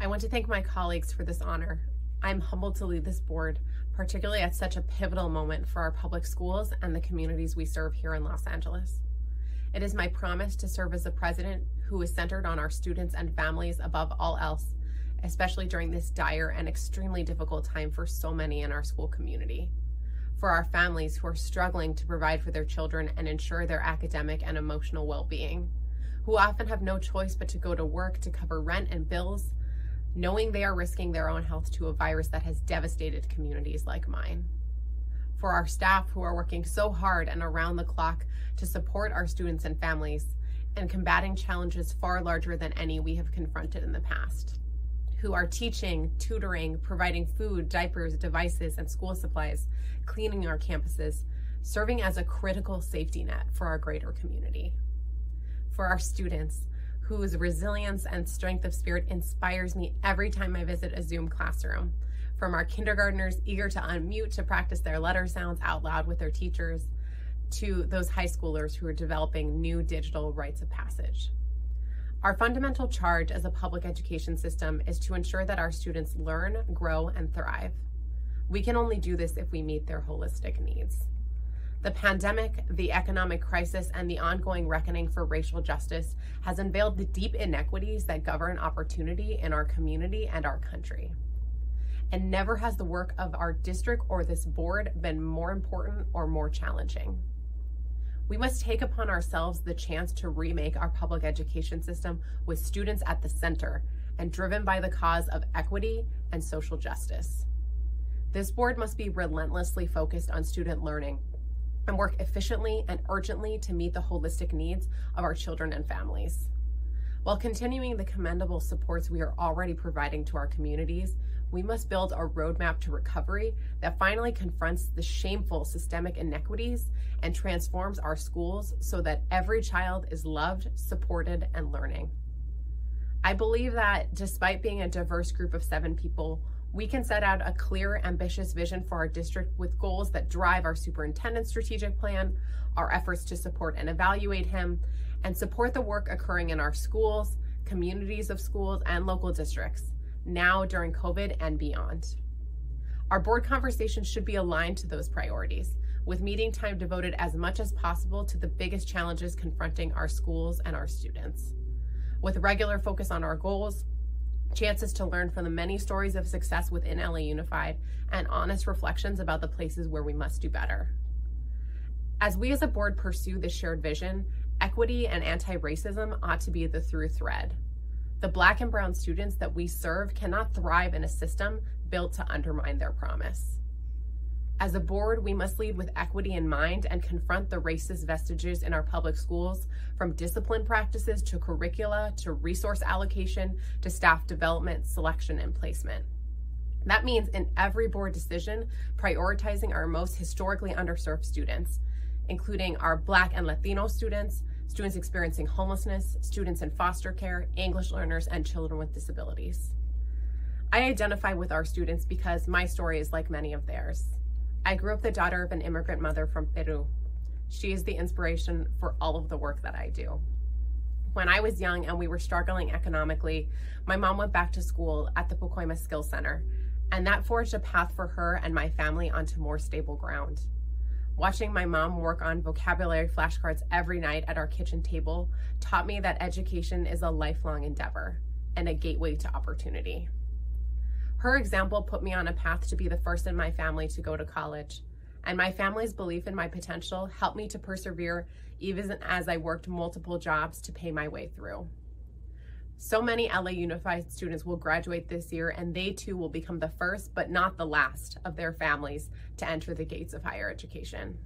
I want to thank my colleagues for this honor. I'm humbled to lead this board, particularly at such a pivotal moment for our public schools and the communities we serve here in Los Angeles. It is my promise to serve as a president who is centered on our students and families above all else, especially during this dire and extremely difficult time for so many in our school community. For our families who are struggling to provide for their children and ensure their academic and emotional well being, who often have no choice but to go to work to cover rent and bills knowing they are risking their own health to a virus that has devastated communities like mine. For our staff who are working so hard and around the clock to support our students and families and combating challenges far larger than any we have confronted in the past. Who are teaching, tutoring, providing food, diapers, devices, and school supplies, cleaning our campuses, serving as a critical safety net for our greater community. For our students, whose resilience and strength of spirit inspires me every time I visit a Zoom classroom. From our kindergartners eager to unmute to practice their letter sounds out loud with their teachers, to those high schoolers who are developing new digital rites of passage. Our fundamental charge as a public education system is to ensure that our students learn, grow, and thrive. We can only do this if we meet their holistic needs. The pandemic, the economic crisis, and the ongoing reckoning for racial justice has unveiled the deep inequities that govern opportunity in our community and our country. And never has the work of our district or this board been more important or more challenging. We must take upon ourselves the chance to remake our public education system with students at the center and driven by the cause of equity and social justice. This board must be relentlessly focused on student learning and work efficiently and urgently to meet the holistic needs of our children and families. While continuing the commendable supports we are already providing to our communities, we must build a roadmap to recovery that finally confronts the shameful systemic inequities and transforms our schools so that every child is loved, supported, and learning. I believe that despite being a diverse group of seven people, we can set out a clear, ambitious vision for our district with goals that drive our superintendent's strategic plan, our efforts to support and evaluate him, and support the work occurring in our schools, communities of schools, and local districts, now during COVID and beyond. Our board conversations should be aligned to those priorities, with meeting time devoted as much as possible to the biggest challenges confronting our schools and our students. With regular focus on our goals, chances to learn from the many stories of success within LA Unified, and honest reflections about the places where we must do better. As we as a board pursue this shared vision, equity and anti racism ought to be the through thread. The Black and Brown students that we serve cannot thrive in a system built to undermine their promise. As a board, we must lead with equity in mind and confront the racist vestiges in our public schools, from discipline practices to curricula to resource allocation to staff development, selection, and placement. That means in every board decision, prioritizing our most historically underserved students, including our Black and Latino students, students experiencing homelessness, students in foster care, English learners, and children with disabilities. I identify with our students because my story is like many of theirs. I grew up the daughter of an immigrant mother from Peru. She is the inspiration for all of the work that I do. When I was young and we were struggling economically, my mom went back to school at the Pacoima Skills Center, and that forged a path for her and my family onto more stable ground. Watching my mom work on vocabulary flashcards every night at our kitchen table taught me that education is a lifelong endeavor and a gateway to opportunity. Her example put me on a path to be the first in my family to go to college. And my family's belief in my potential helped me to persevere even as I worked multiple jobs to pay my way through. So many LA Unified students will graduate this year, and they too will become the first, but not the last, of their families to enter the gates of higher education.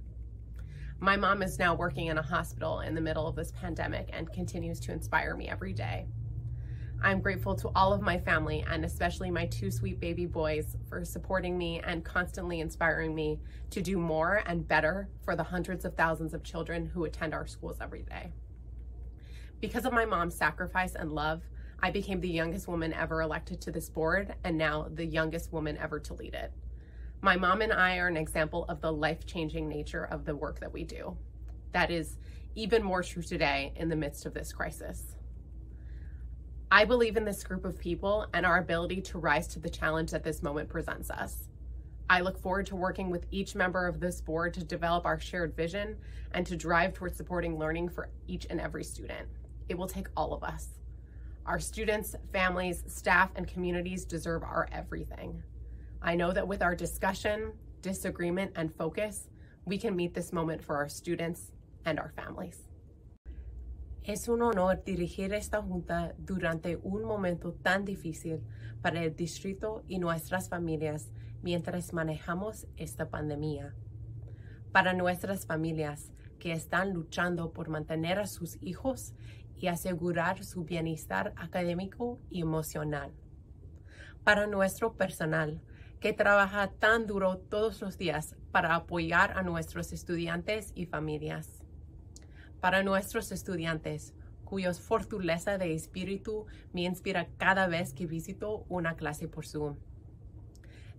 My mom is now working in a hospital in the middle of this pandemic and continues to inspire me every day. I'm grateful to all of my family and especially my two sweet baby boys for supporting me and constantly inspiring me to do more and better for the hundreds of thousands of children who attend our schools every day. Because of my mom's sacrifice and love, I became the youngest woman ever elected to this board and now the youngest woman ever to lead it. My mom and I are an example of the life changing nature of the work that we do. That is even more true today in the midst of this crisis. I believe in this group of people and our ability to rise to the challenge that this moment presents us. I look forward to working with each member of this board to develop our shared vision and to drive towards supporting learning for each and every student. It will take all of us. Our students, families, staff, and communities deserve our everything. I know that with our discussion, disagreement, and focus, we can meet this moment for our students and our families. Es un honor dirigir esta junta durante un momento tan difícil para el distrito y nuestras familias mientras manejamos esta pandemia. Para nuestras familias que están luchando por mantener a sus hijos y asegurar su bienestar académico y emocional. Para nuestro personal que trabaja tan duro todos los días para apoyar a nuestros estudiantes y familias para nuestros estudiantes, cuyos fortaleza de espíritu me inspira cada vez que visito una clase por Zoom.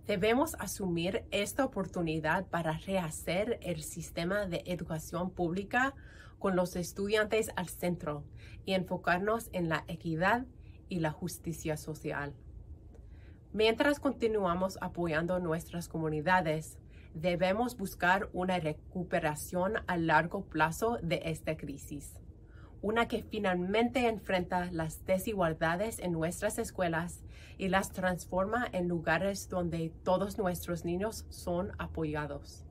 Debemos asumir esta oportunidad para rehacer el sistema de educación pública con los estudiantes al centro y enfocarnos en la equidad y la justicia social. Mientras continuamos apoyando nuestras comunidades, debemos buscar una recuperación a largo plazo de esta crisis, una que finalmente enfrenta las desigualdades en nuestras escuelas y las transforma en lugares donde todos nuestros niños son apoyados.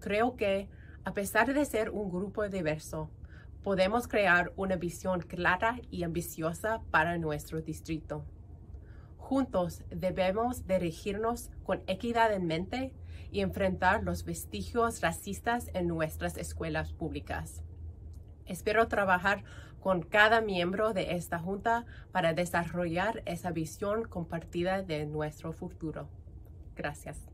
Creo que, a pesar de ser un grupo diverso, podemos crear una visión clara y ambiciosa para nuestro distrito. Juntos debemos dirigirnos con equidad en mente y enfrentar los vestigios racistas en nuestras escuelas públicas. Espero trabajar con cada miembro de esta Junta para desarrollar esa visión compartida de nuestro futuro. Gracias.